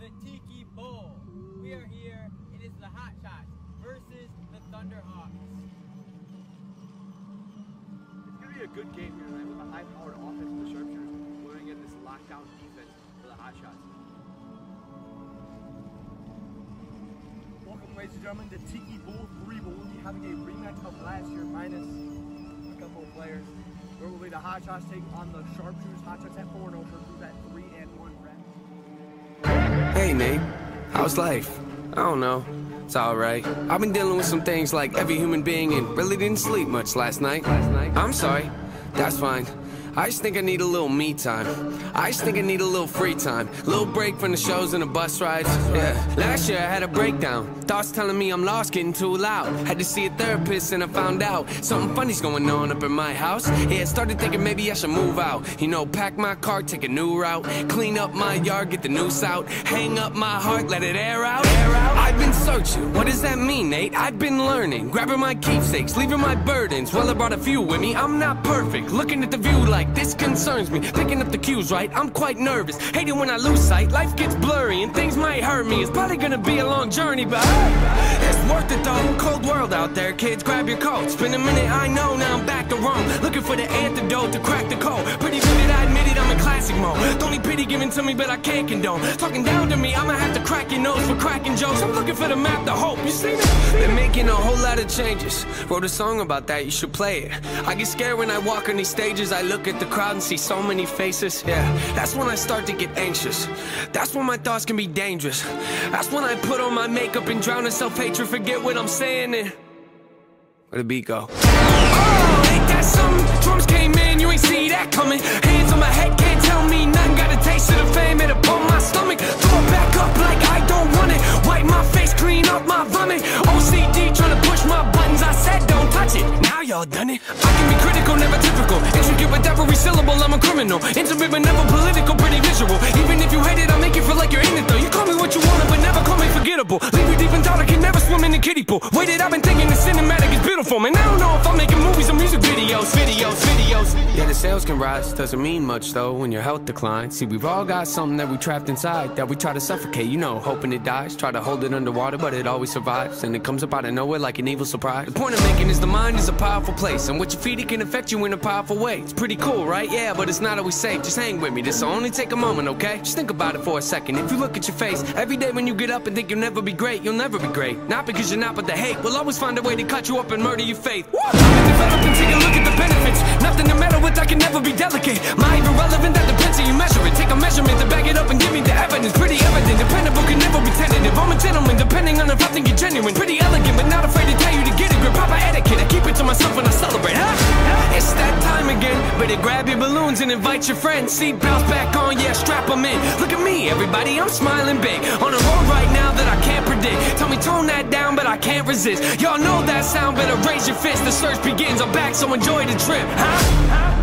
the Tiki Bowl. We are here. It is the Hot Shots versus the Thunderhawks. It's going to be a good game here tonight with a high-powered offense for the Sharpshooters We're going to get this lockdown defense for the Hot Shots. Welcome, ladies and gentlemen, to Tiki Bowl 3. We'll be having a rematch of last year minus a couple of players. Where will be the Hot Shots taking on the Sharpshooters. Hot Shots at 4 0, Sharpshooters at 3 and 1. Brad. Hey, Nate. How's life? I don't know. It's alright. I've been dealing with some things like every human being and really didn't sleep much last night. Last night? I'm sorry. That's fine. I just think I need a little me time. I just think I need a little free time. Little break from the shows and the bus rides. Yeah. Last year I had a breakdown. Thoughts telling me I'm lost, getting too loud. Had to see a therapist and I found out something funny's going on up in my house. Yeah, started thinking maybe I should move out. You know, pack my car, take a new route. Clean up my yard, get the noose out. Hang up my heart, let it air out. Air out. I've been searching. What does that mean, Nate? I've been learning. Grabbing my keepsakes, leaving my burdens. Well, I brought a few with me. I'm not perfect. Looking at the view like this concerns me. Picking up the cues right. I'm quite nervous. Hating when I lose sight. Life gets blurry and things might hurt me. It's probably gonna be a long journey, but it's worth it though. Cold world out there, kids. Grab your coats. Been a minute, I know. Now I'm back to wrong. Looking for the antidote to crack the code. Pretty vivid, I admit classic mode. Don't need pity given to me, but I can't condone. Talking down to me, I'ma have to crack your nose for cracking jokes. I'm looking for the map to hope. You see me? Been making a whole lot of changes. Wrote a song about that. You should play it. I get scared when I walk on these stages. I look at the crowd and see so many faces. Yeah, that's when I start to get anxious. That's when my thoughts can be dangerous. That's when I put on my makeup and drown in self-hatred. Forget what I'm saying and where the beat go? Oh, ain't that something? Drums came in, you ain't see that coming. Hands on my head, can't me nothing. Got a taste of the fame, it'll pump my stomach. Throw it back up like I don't want it. Wipe my face, clean up my vomit. OCD trying to push my buttons. I said don't touch it. Now y'all done it. I can be critical, never typical. Intricate with every syllable, I'm a criminal. Intimate but never political, pretty visual. Even if you hate it, I'll make you feel like you're in it though. You call me what you want, but never call me forgettable. Leave you deep in thought, I can never swim in the kiddie pool. Waited, I've been thinking the cinematic is beautiful, man. I don't know if I'm making movies or music videos, videos, videos. Yeah, the sales can rise, doesn't mean much though when your health declines. See, we've all got something that we trapped inside that we try to suffocate, you know, hoping it dies. Try to hold it underwater, but it always survives, and it comes up out of nowhere like an evil surprise. The point I'm making is the mind is a powerful place, and what you feed it can affect you in a powerful way. It's pretty cool, right? Yeah, but it's not always safe. Just hang with me. This'll only take a moment, okay? Just think about it for a second. If you look at your face every day when you get up and think you'll never be great, you'll never be great. Not because you're not, but the hate will always find a way to cut you up and murder your faith. Develop and take a look at the benefits. Nothing to meddle with, I can never be delicate. Mind irrelevant, that depends how you measure it. Take a measurement to back it up and give me the evidence. Pretty evident, dependable can never be tentative. I'm a gentleman, depending on if I think you're genuine. Pretty elegant, but not afraid to tell you to get a grip. Proper etiquette, I keep it to myself when I Better grab your balloons and invite your friends. Seatbelts back on, yeah, strap them in. Look at me, everybody, I'm smiling big. On a road right now that I can't predict. Tell me tone that down, but I can't resist. Y'all know that sound, better raise your fist. The search begins, I'm back, so enjoy the trip. Huh? huh?